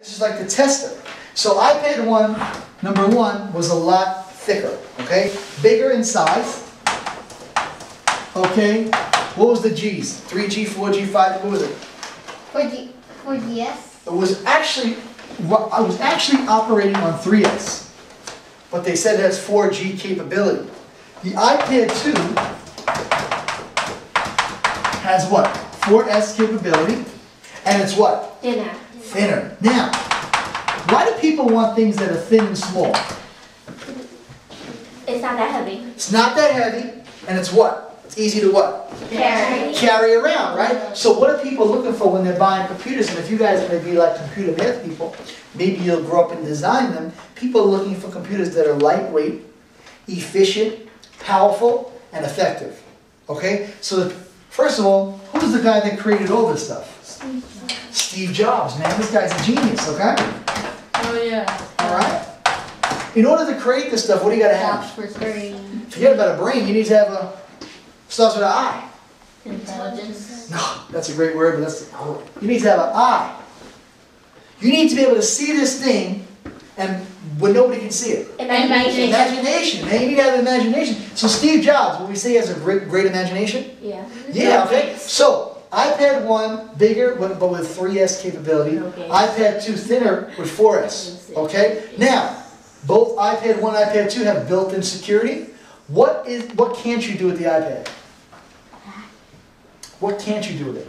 This is like the tester. So iPad 1, number 1, was a lot thicker, okay? Bigger in size. Okay? What was the G's? 3G, 4G, 5G, what was it? 4G, 4GS. It was actually, I was actually operating on 3S. But they said it has 4G capability. The iPad 2 has what? 4S capability, and it's what? Dinner. Thinner. Now, why do people want things that are thin and small? It's not that heavy. It's not that heavy, and it's what? It's easy to what? Carry. Carry around, right? So what are people looking for when they're buying computers? And if you guys may be like computer math people, maybe you'll grow up and design them. People are looking for computers that are lightweight, efficient, powerful, and effective. Okay? So first of all, who's the guy that created all this stuff? Steve Jobs, man. This guy's a genius, okay? Oh, yeah. All right? In order to create this stuff, what do you gotta have? Oxford brain. Forget about a brain, you need to have a, starts with an I. Intelligence. No, that's a great word, but that's, you need to have an eye. You need to be able to see this thing and when nobody can see it. Imagination. Imagination, man, you need to have imagination. So Steve Jobs, when we say he has a great, great imagination? Yeah. Yeah, okay. So, iPad 1, bigger, but but with 3S capability. Okay. iPad 2, thinner with 4S. Okay? Now, both iPad 1 and iPad 2 have built-in security. What is, what can't you do with the iPad? What can't you do with it?